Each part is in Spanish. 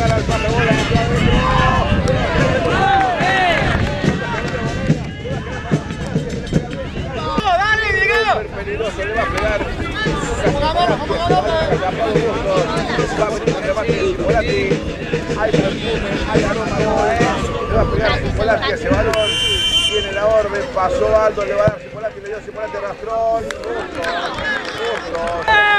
llegar al le va a pegar. De. Le va a pegar ese balón. Tiene la pasó alto, le va a dar Cipolati, le dio Cipolati rastrón. Justo, justo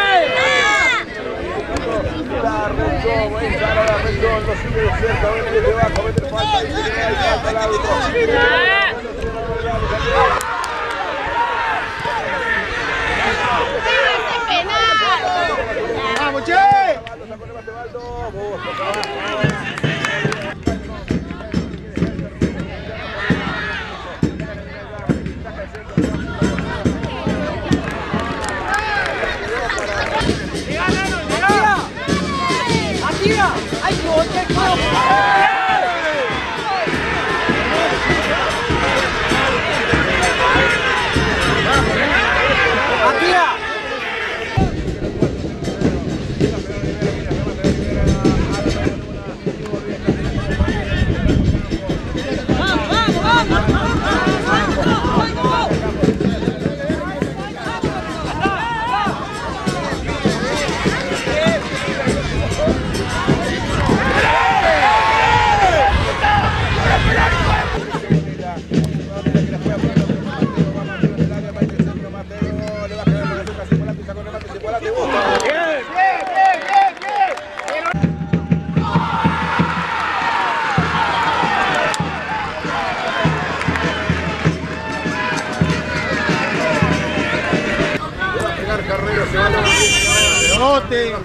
la Rendón, buen la Rendón, lo sube de cerca, vende desde abajo, falta, y falta árbitro. ¡Peote!